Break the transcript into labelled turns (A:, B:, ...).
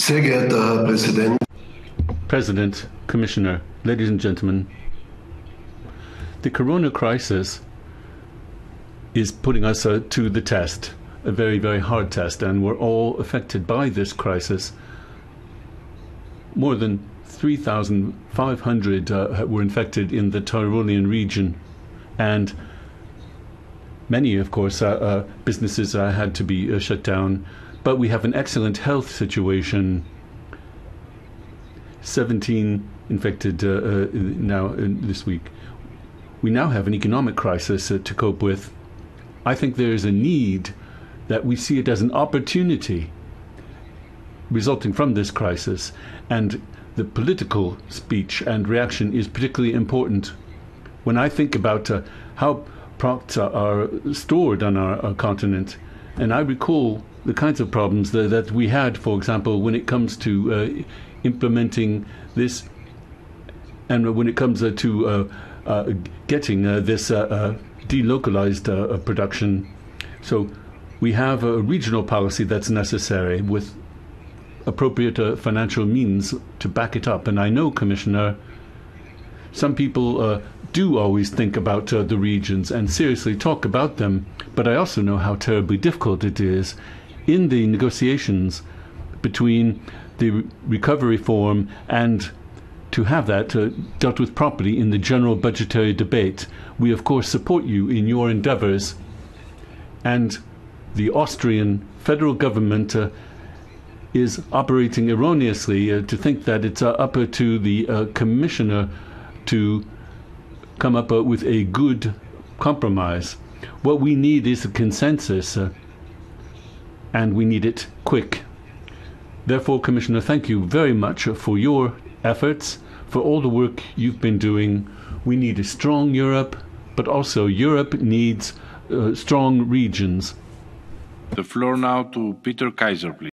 A: Sehr geehrter Herr Präsident,
B: President, Commissioner, ladies and gentlemen, the corona crisis is putting us uh, to the test, a very, very hard test, and we're all affected by this crisis. More than 3,500 uh, were infected in the Tyrolean region, and many, of course, uh, uh businesses uh, had to be shut down. But we have an excellent health situation. 17 infected now this week. We now have an economic crisis to cope with. I think there is a need that we see it as an opportunity resulting from this crisis, and the political speech and reaction is particularly important. When I think about uh, how products are stored on our, our, continent, and I recall the kinds of problems that, that we had, for example, when it comes to uh, implementing this, and when it comes uh, to uh, uh, getting uh, this delocalized production. So we have a regional policy that's necessary with appropriate uh, financial means to back it up. And I know, Commissioner, some people uh, do always think about uh, the regions and seriously talk about them, but I also know how terribly difficult it is in the negotiations between the recovery form and to have that uh, dealt with properly in the general budgetary debate. We, of course, support you in your endeavours, and the Austrian federal government uh, is operating erroneously uh, to think that it's uh, up to the uh, commissioner to come up with a good compromise. What we need is a consensus, uh, and we need it quick. Therefore, Commissioner, thank you very much for your efforts, for all the work you've been doing. We need a strong Europe, but also Europe needs uh, strong regions.
C: The floor now to Peter Kaiser, please.